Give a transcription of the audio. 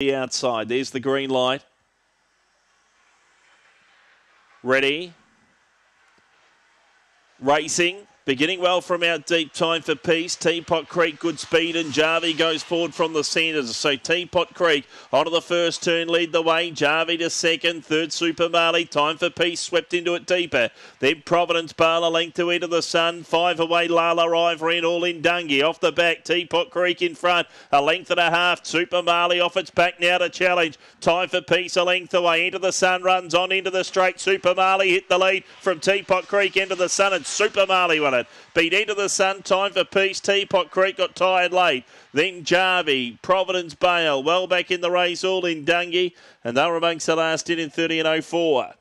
the outside. There's the green light. Ready. Racing. Beginning well from out deep, time for peace. Teapot Creek, good speed, and Jarvie goes forward from the centres. So Teapot Creek onto the first turn, lead the way. Jarvie to second, third Super Marley. Time for peace, swept into it deeper. Then Providence Barla length to Into the Sun. Five away, Lala Ivory and all in Dungy. Off the back, Teapot Creek in front. A length and a half. Super Marley off its back now to challenge. Time for peace, a length away. Into the Sun runs on into the straight. Super Marley hit the lead from Teapot Creek into the Sun, and Super Marley won it. Beat into the sun, time for peace. Teapot Creek got tired late. Then Jarvie, Providence Bale, well back in the race, all in Dungy. And they'll remain the last in in 30 and 04.